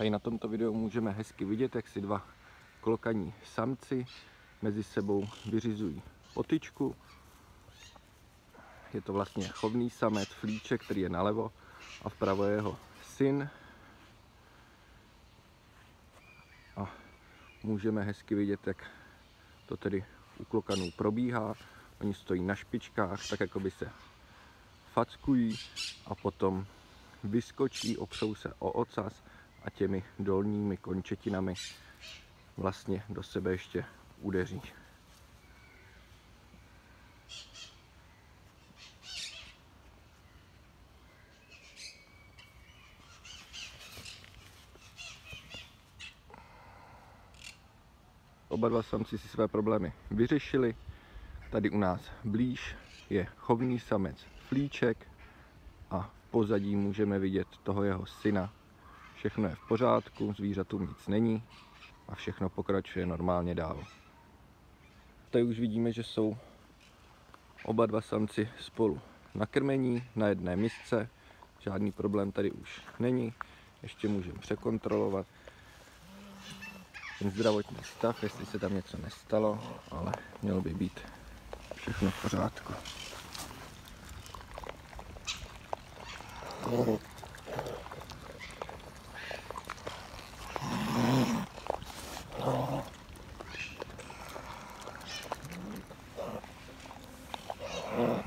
Tady na tomto videu můžeme hezky vidět, jak si dva klokaní samci mezi sebou vyřizují potyčku. Je to vlastně chovný samec flíček, který je nalevo a vpravo je jeho syn. A můžeme hezky vidět, jak to tedy u klokanů probíhá. Oni stojí na špičkách, tak jako by se fackují a potom vyskočí, opřou se o ocas a těmi dolními končetinami vlastně do sebe ještě udeří. Oba dva samci si své problémy vyřešili. Tady u nás blíž je chovný samec Flíček a pozadí můžeme vidět toho jeho syna. Všechno je v pořádku, zvířatům nic není a všechno pokračuje normálně dál. Tady už vidíme, že jsou oba dva samci spolu na krmení, na jedné misce. Žádný problém tady už není. Ještě můžeme překontrolovat ten zdravotní stav, jestli se tam něco nestalo, ale mělo by být všechno v pořádku. Oh. Ugh.